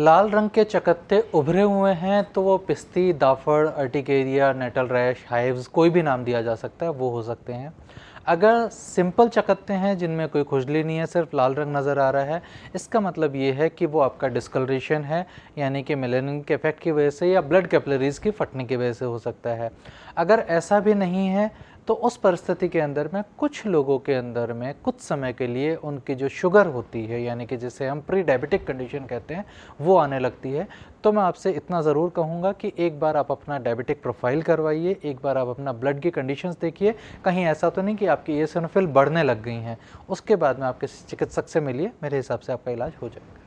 लाल रंग के चकत्ते उभरे हुए हैं तो वो पिस्ती, दाफड़, अर्टिकेरिया, नेटल रैश, हाइव्स, कोई भी नाम दिया जा सकता है, वो हो सकते हैं। अगर सिंपल चकत्ते हैं, जिनमें कोई खुजली नहीं है, सिर्फ़ लाल रंग नज़र आ रहा है, इसका मतलब ये है कि वो आपका डिस्कलरेशन है, यानी कि मेलेनिन के इफ़ेक्ट की वजह से या ब्लड कैपलरीज की फटने की वजह से हो सकता है। अगर ऐसा भी नहीं है तो उस परिस्थिति के अंदर में कुछ लोगों के अंदर में कुछ समय के लिए उनकी जो शुगर होती है, यानी कि जिसे हम प्री डायबिटिक कंडीशन कहते हैं, वो आने लगती है। तो मैं आपसे इतना ज़रूर कहूँगा कि एक बार आप अपना डायबिटिक प्रोफ़ाइल करवाइए, एक बार आप अपना ब्लड की कंडीशन देखिए। कहीं ऐसा तो नहीं कि आपकी एसनोफिल बढ़ने लग गई हैं। उसके बाद में आप किसी चिकित्सक से मिलिए, मेरे हिसाब से आपका इलाज हो जाएगा।